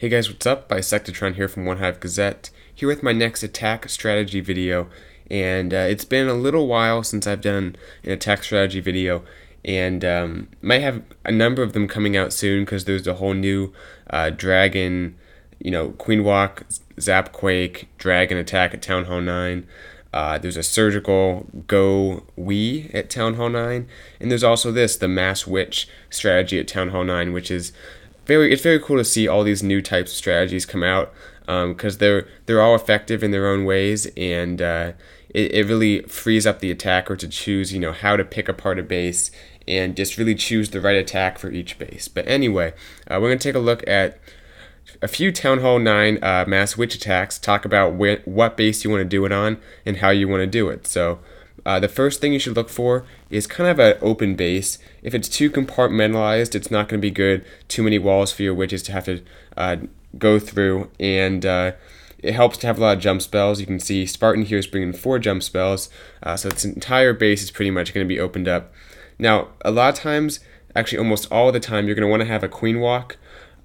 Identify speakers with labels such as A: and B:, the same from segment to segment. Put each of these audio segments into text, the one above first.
A: Hey guys, what's up? Bisectatron here from OneHive Gazette, here with my next attack strategy video. And uh, it's been a little while since I've done an attack strategy video, and um, might have a number of them coming out soon because there's a whole new uh, dragon, you know, Queen Walk, Zap Quake, Dragon Attack at Town Hall 9. Uh, there's a surgical Go we at Town Hall 9, and there's also this, the Mass Witch strategy at Town Hall 9, which is very it's very cool to see all these new types of strategies come out because um, they're they're all effective in their own ways and uh, it, it really frees up the attacker to choose you know how to pick apart a base and just really choose the right attack for each base. But anyway, uh, we're going to take a look at a few Town Hall 9 uh, Mass Witch attacks, talk about where, what base you want to do it on and how you want to do it. So uh, the first thing you should look for is kind of an open base. If it's too compartmentalized, it's not going to be good. Too many walls for your witches to have to uh, go through, and uh, it helps to have a lot of jump spells. You can see Spartan here is bringing four jump spells, uh, so its entire base is pretty much going to be opened up. Now, a lot of times, actually almost all the time, you're going to want to have a queen walk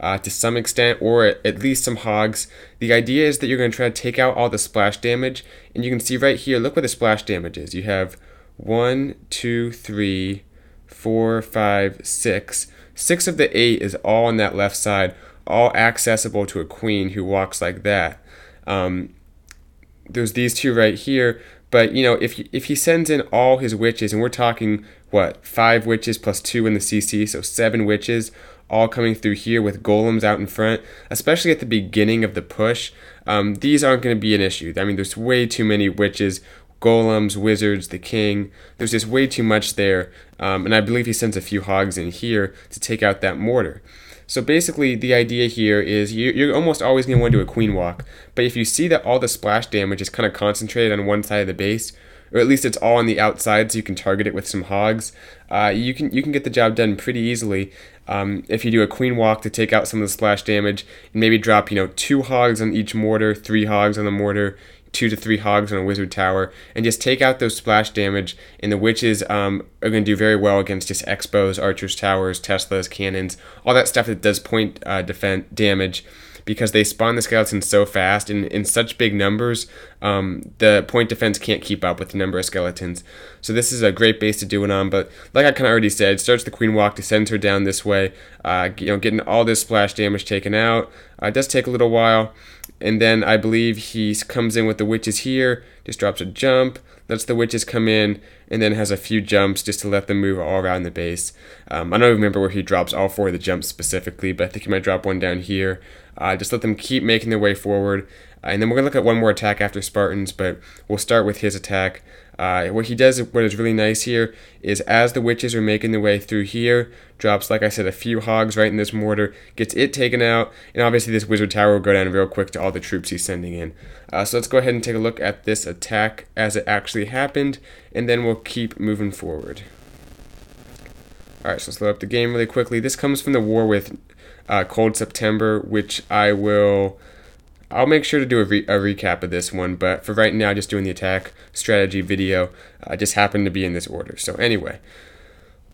A: uh, to some extent, or at least some hogs. The idea is that you're going to try to take out all the splash damage, and you can see right here, look what the splash damage is. You have one, two, three, four, five, six. Six of the eight is all on that left side, all accessible to a queen who walks like that. Um, there's these two right here, but you know, if if he sends in all his witches, and we're talking what five witches plus two in the CC, so seven witches all coming through here with golems out in front, especially at the beginning of the push. Um, these aren't going to be an issue. I mean, there's way too many witches, golems, wizards, the king. There's just way too much there. Um, and I believe he sends a few hogs in here to take out that mortar. So basically, the idea here is you're almost always going to want to do a queen walk. But if you see that all the splash damage is kind of concentrated on one side of the base, or at least it's all on the outside, so you can target it with some hogs. Uh, you can you can get the job done pretty easily um, if you do a queen walk to take out some of the splash damage, and maybe drop you know two hogs on each mortar, three hogs on the mortar, two to three hogs on a wizard tower, and just take out those splash damage. And the witches um, are going to do very well against just X-bows, archers, towers, Teslas, cannons, all that stuff that does point uh, defense damage because they spawn the skeletons so fast and in such big numbers, um, the point defense can't keep up with the number of skeletons. So this is a great base to do it on. But like I kind of already said, starts the queen walk, descends her down this way. Uh, you know, getting all this splash damage taken out. Uh, it does take a little while. And then I believe he comes in with the witches here, just drops a jump, lets the witches come in, and then has a few jumps just to let them move all around the base. Um, I don't remember where he drops all four of the jumps specifically, but I think he might drop one down here. Uh, just let them keep making their way forward. Uh, and then we're going to look at one more attack after Spartans, but we'll start with his attack. Uh, what he does, what is really nice here, is as the witches are making their way through here, drops, like I said, a few hogs right in this mortar, gets it taken out, and obviously this wizard tower will go down real quick to all the troops he's sending in. Uh, so let's go ahead and take a look at this attack as it actually happened, and then we'll keep moving forward. Alright, so let's load up the game really quickly. This comes from the war with uh, Cold September, which I will. I'll make sure to do a, re a, recap of this one, but for right now, just doing the attack strategy video. I uh, just happened to be in this order. So anyway,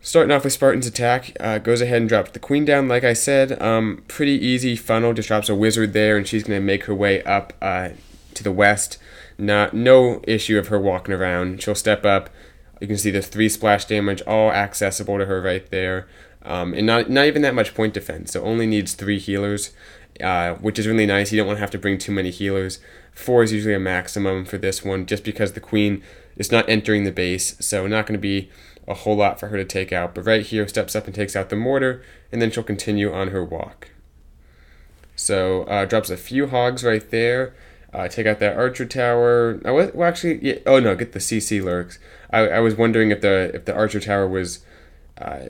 A: starting off with Spartan's attack, uh, goes ahead and drops the queen down. Like I said, um, pretty easy funnel. Just drops a wizard there, and she's going to make her way up uh, to the west. Not no issue of her walking around. She'll step up. You can see the three splash damage, all accessible to her right there um, and not not even that much point defense. So only needs three healers, uh, which is really nice. You don't want to have to bring too many healers. Four is usually a maximum for this one, just because the queen is not entering the base, so not going to be a whole lot for her to take out. But right here, steps up and takes out the mortar, and then she'll continue on her walk. So uh, drops a few hogs right there. Uh, take out that archer tower. I was, well, actually, yeah, oh no, get the CC lurks. I, I was wondering if the if the archer tower was uh,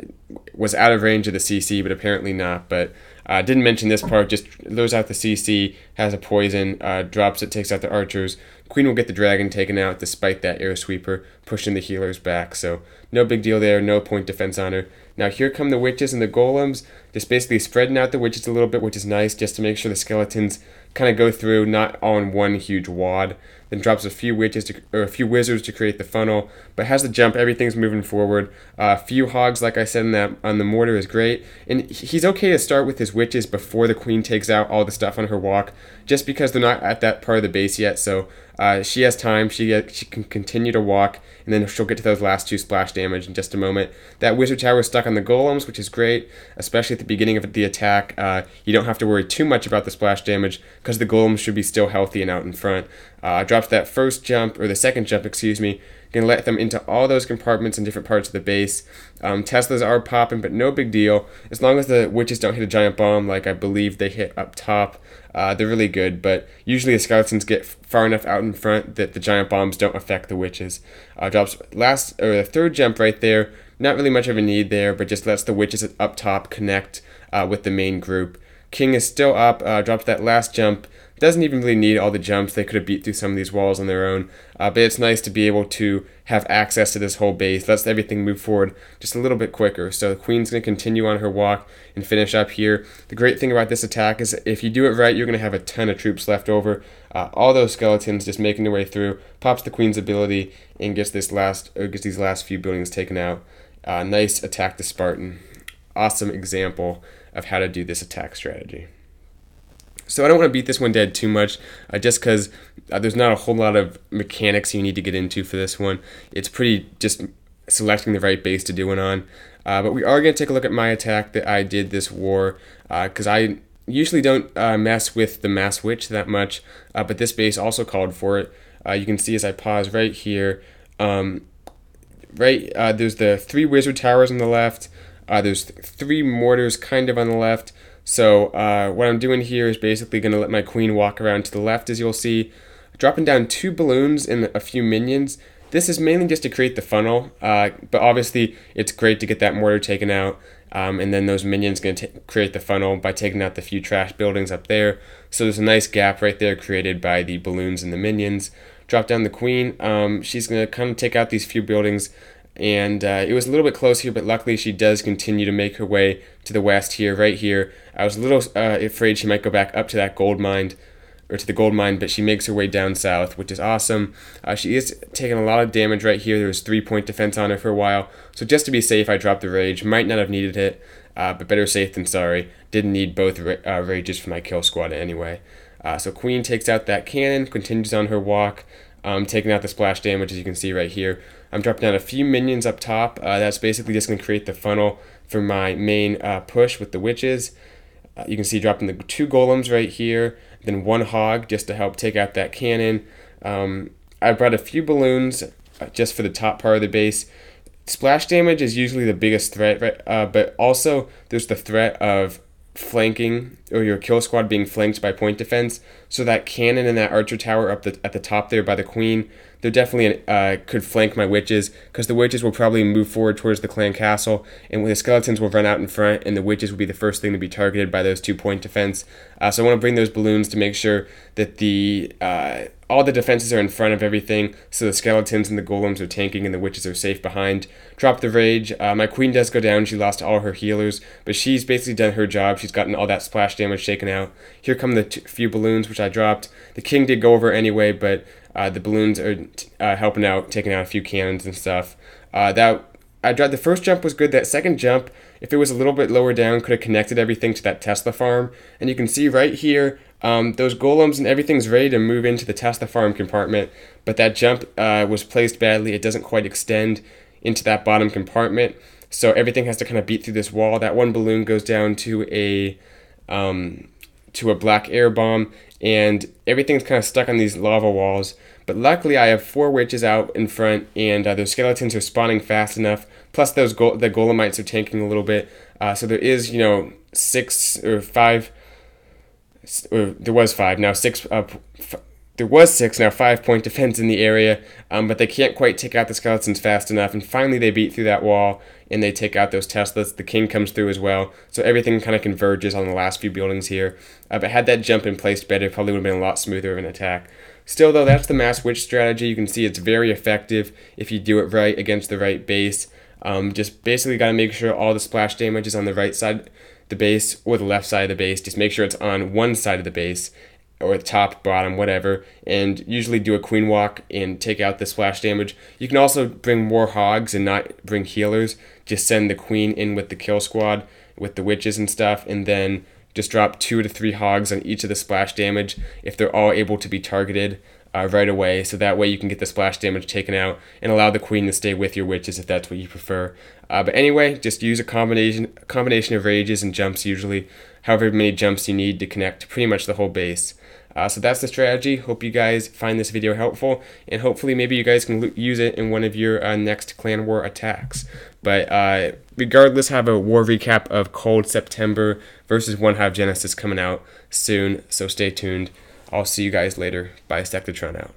A: was out of range of the CC, but apparently not. But uh, didn't mention this part. Just throws out the CC, has a poison, uh, drops it, takes out the archers, Queen will get the dragon taken out despite that air sweeper pushing the healers back. So no big deal there, no point defense on her. Now here come the witches and the golems, just basically spreading out the witches a little bit, which is nice, just to make sure the skeletons kind of go through, not all in one huge wad. Then drops a few witches to, or a few wizards to create the funnel, but has the jump. Everything's moving forward. A uh, few hogs, like I said in that on the mortar, is great. And he's okay to start with his witches before the queen takes out all the stuff on her walk, just because they're not at that part of the base yet. So uh, she has time. She she can continue to walk, and then she'll get to those last two splash damage in just a moment. That wizard tower is stuck on the golems, which is great, especially at the beginning of the attack. Uh, you don't have to worry too much about the splash damage because the golems should be still healthy and out in front. Uh, drops that first jump, or the second jump, excuse me, can let them into all those compartments in different parts of the base. Um, Teslas are popping, but no big deal. As long as the witches don't hit a giant bomb like I believe they hit up top, uh, they're really good. But usually the skeletons get far enough out in front that the giant bombs don't affect the witches. Uh, drops last or the third jump right there. Not really much of a need there, but just lets the witches up top connect uh, with the main group. King is still up, uh, drops that last jump doesn't even really need all the jumps. They could have beat through some of these walls on their own. Uh, but it's nice to be able to have access to this whole base. Lets everything move forward just a little bit quicker. So the Queen's going to continue on her walk and finish up here. The great thing about this attack is if you do it right, you're going to have a ton of troops left over. Uh, all those skeletons just making their way through. Pops the Queen's ability and gets this last or gets these last few buildings taken out. Uh, nice attack to Spartan. Awesome example of how to do this attack strategy. So I don't want to beat this one dead too much, uh, just because uh, there's not a whole lot of mechanics you need to get into for this one. It's pretty just selecting the right base to do it on. Uh, but we are going to take a look at my attack that I did this war, because uh, I usually don't uh, mess with the Mass Witch that much, uh, but this base also called for it. you can see as I pause right here, um, right, there's the three Wizard Towers on the left, there's th three mortars kind of on the left, so uh, what I'm doing here is basically going to let my queen walk around to the left, as you'll see, dropping down two balloons and a few minions. This is mainly just to create the funnel, uh, but obviously it's great to get that mortar taken out, um, and then those minions going to create the funnel by taking out the few trash buildings up there. So there's a nice gap right there created by the balloons and the minions. Drop down the queen. Um, she's going to kind of take out these few buildings and uh, it was a little bit close here, but luckily she does continue to make her way to the west here, right here. I was a little uh, afraid she might go back up to that gold mine, or to the gold mine, but she makes her way down south, which is awesome. Uh, she is taking a lot of damage right here. There was three-point defense on her for a while, so just to be safe, I dropped the rage. Might not have needed it, uh, but better safe than sorry. Didn't need both uh, rages for my kill squad anyway. Uh, so Queen takes out that cannon, continues on her walk um, taking out the splash damage as you can see right here. I'm dropping down a few minions up top. Uh, that's basically just going to create the funnel for my main uh, push with the witches. Uh, you can see dropping the two golems right here, then one hog just to help take out that cannon. Um, I brought a few balloons uh, just for the top part of the base. Splash damage is usually the biggest threat, right? Uh, but also there's the threat of flanking or your kill squad being flanked by point defense. So that cannon and that archer tower up the, at the top there by the queen, they're definitely uh, could flank my witches because the witches will probably move forward towards the clan castle, and the skeletons will run out in front, and the witches will be the first thing to be targeted by those two point defense. Uh, so I want to bring those balloons to make sure that the uh, all the defenses are in front of everything, so the skeletons and the golems are tanking and the witches are safe behind. Drop the rage. Uh, my queen does go down. She lost all her healers, but she's basically done her job. She's gotten all that splash damage shaken out. Here come the few balloons, which I dropped. The king did go over anyway, but uh, the balloons are uh, helping out, taking out a few cannons and stuff. Uh, that I dropped. The first jump was good. That second jump, if it was a little bit lower down, could have connected everything to that Tesla farm. And you can see right here, um, those golems and everything's ready to move into the Tesla farm compartment, but that jump uh, was placed badly. It doesn't quite extend into that bottom compartment, so everything has to kind of beat through this wall. That one balloon goes down to a um, to a black air bomb, and everything's kind of stuck on these lava walls. But luckily, I have four witches out in front, and uh, those skeletons are spawning fast enough. Plus, those go- the golemites are tanking a little bit, uh, so there is you know six or five or there was five now six. Uh, f- there was six now five point defense in the area, um, but they can't quite take out the skeletons fast enough. And finally, they beat through that wall and they take out those Teslas. The king comes through as well, so everything kind of converges on the last few buildings here. Uh, but had that jump in place better, probably would have been a lot smoother of an attack. Still, though, that's the Mass Witch strategy. You can see it's very effective if you do it right against the right base. Um, just basically got to make sure all the splash damage is on the right side the base or the left side of the base. Just make sure it's on one side of the base or top, bottom, whatever, and usually do a queen walk and take out the splash damage. You can also bring more hogs and not bring healers. Just send the queen in with the kill squad with the witches and stuff, and then just drop two to three hogs on each of the splash damage if they're all able to be targeted uh, right away. So that way you can get the splash damage taken out and allow the queen to stay with your witches if that's what you prefer. Uh, but anyway, just use a combination combination of rages and jumps usually, however many jumps you need to connect to pretty much the whole base. Uh, so that's the strategy. Hope you guys find this video helpful, and hopefully maybe you guys can use it in one of your uh, next Clan War attacks. But uh, regardless, have a war recap of Cold September versus OneHive Genesis coming out soon, so stay tuned. I'll see you guys later. Bisectatron out.